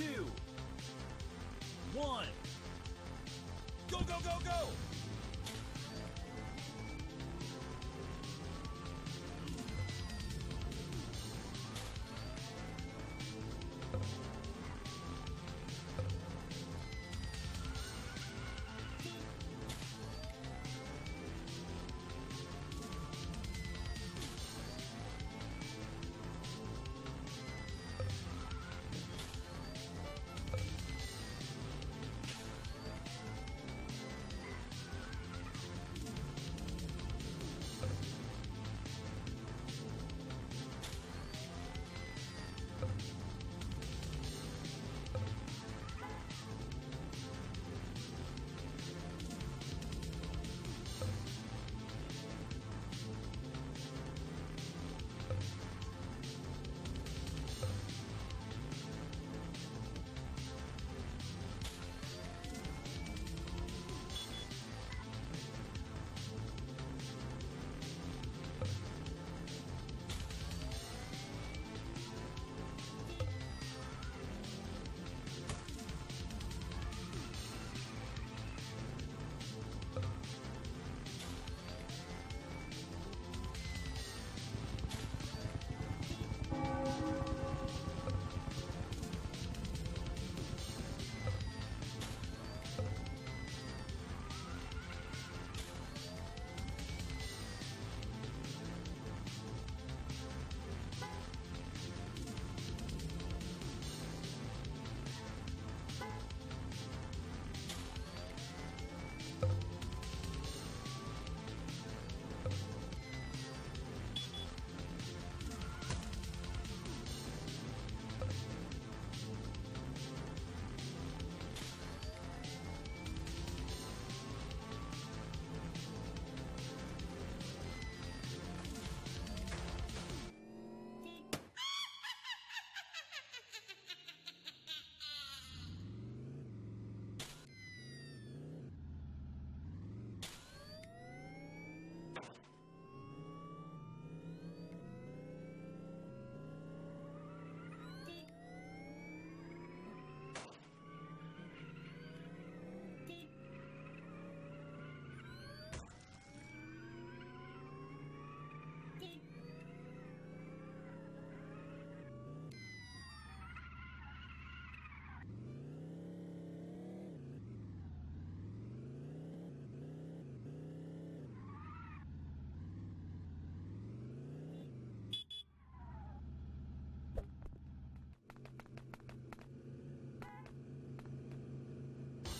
two, one. Go, go, go, go!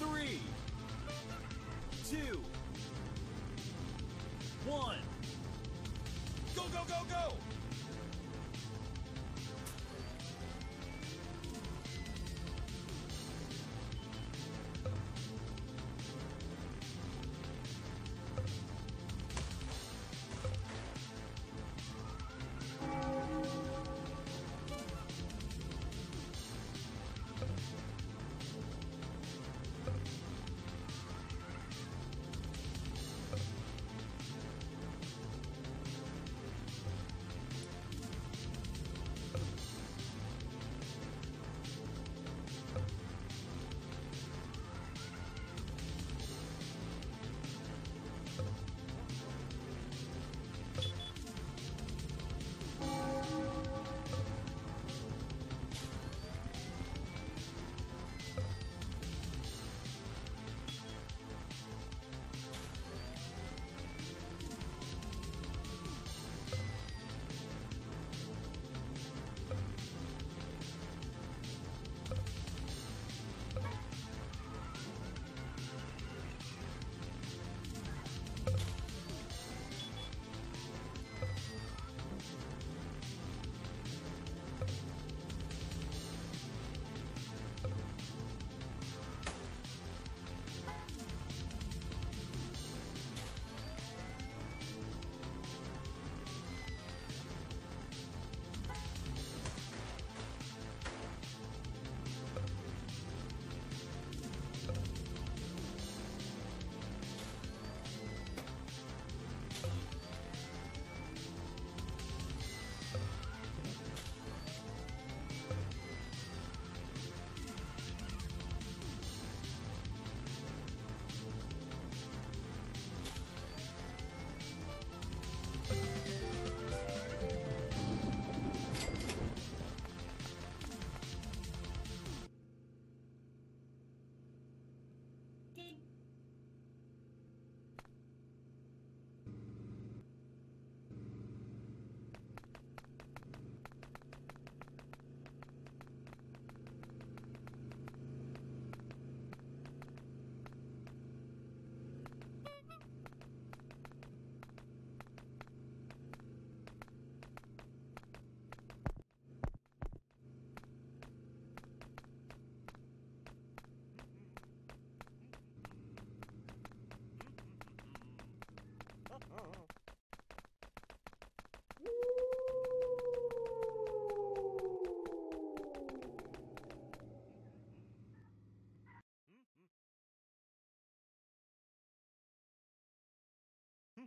Three, two, one. Go, go, go, go!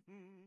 Mm-hmm.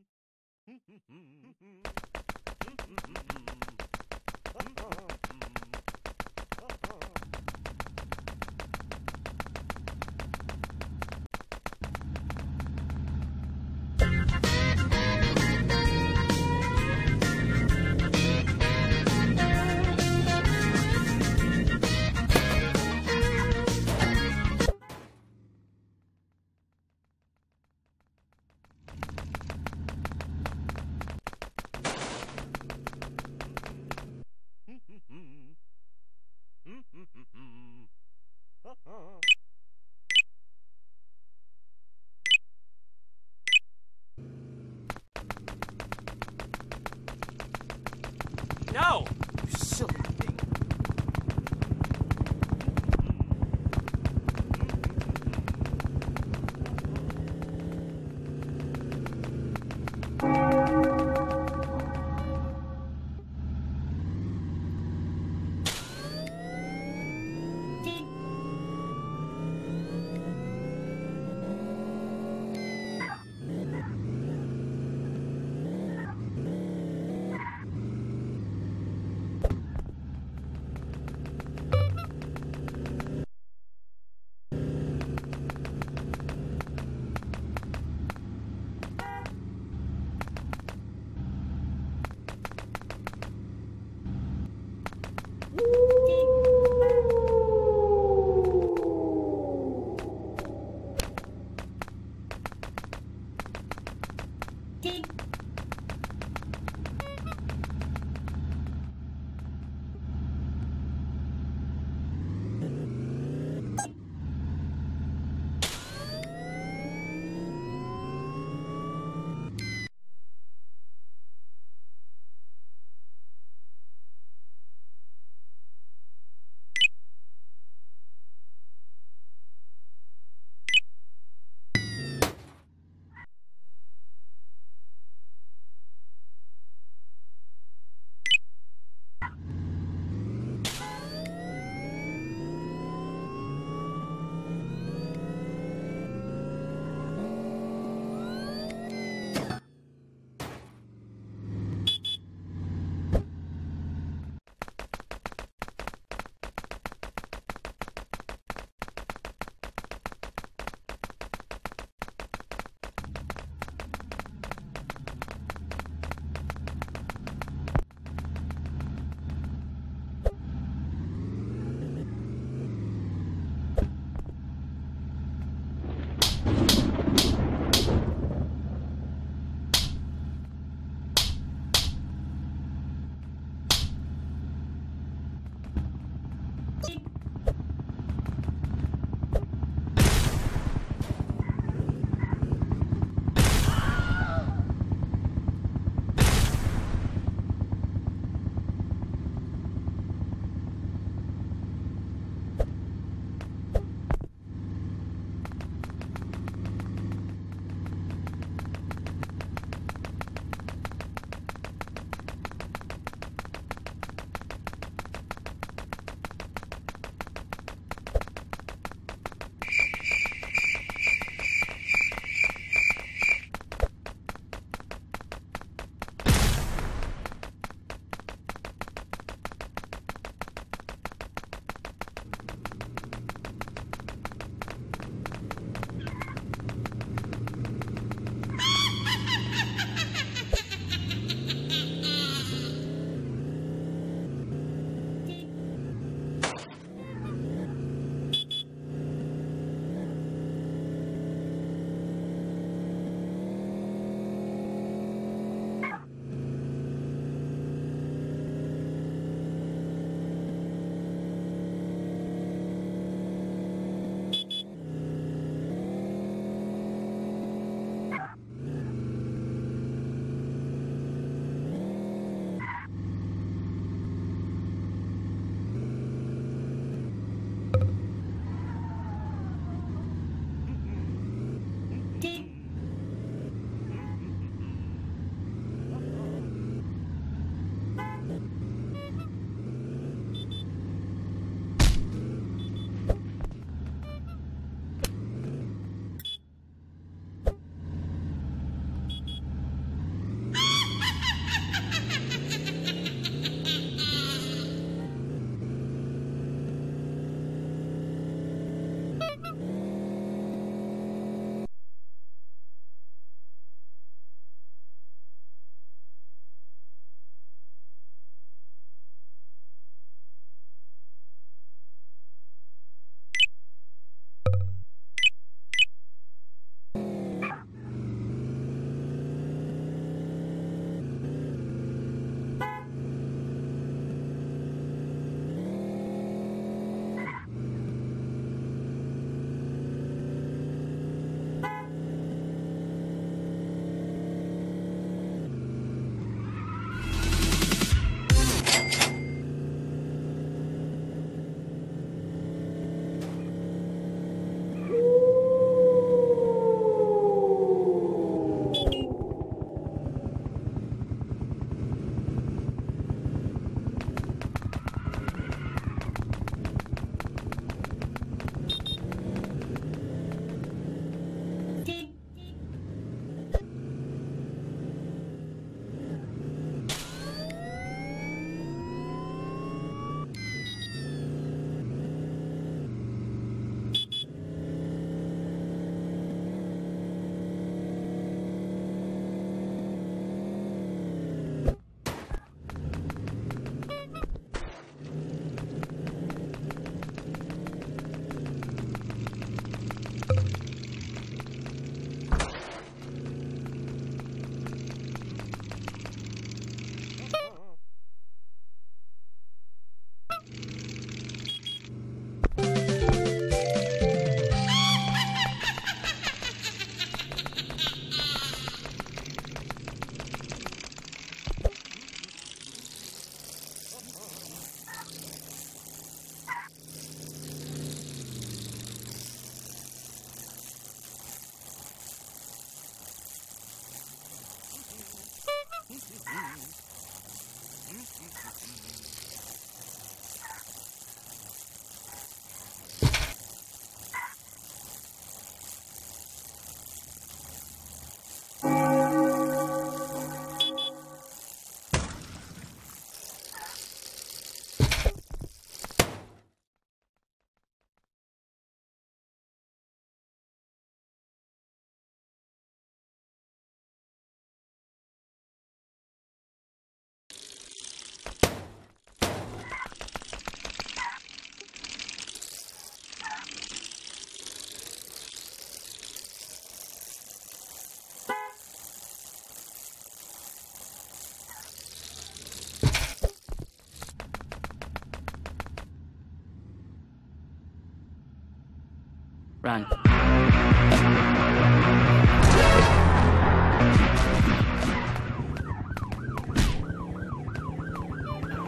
Run.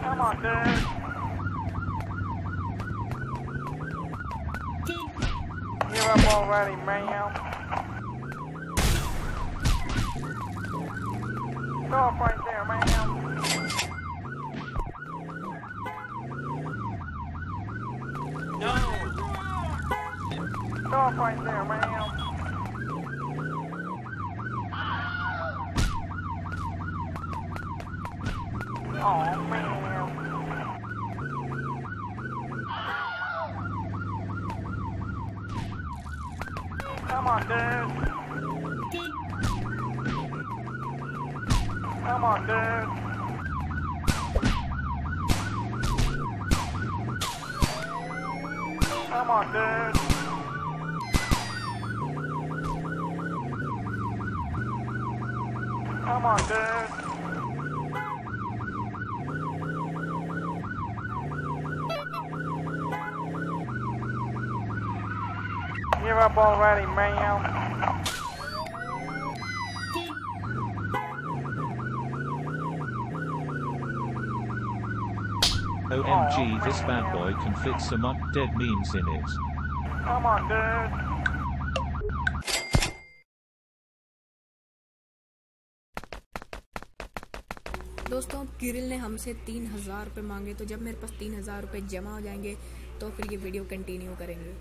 Come on, dude. Give up already, man. Stop right there, man. Stop right there. Oh, man. Come on, dude. Come on, dude. Come on, dude. Give up already, man. OMG this bad boy can fit some up dead memes in it. Come on, dude. दोस्तों, Kirill ने हमसे तीन हज़ार रुपये मांगे तो जब मेरे पास तीन हज़ार रुपये जमा हो जाएँगे तो फिर ये वीडियो कंटिन्यू करेंगे।